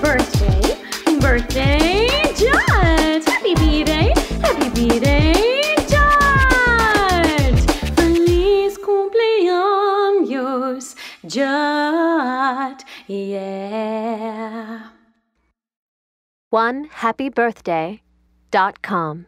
birthday, birthday, Judd! Happy birthday, happy birthday, Judd! Feliz cumpleaños, Judd! Yeah. One happy birthday dot com.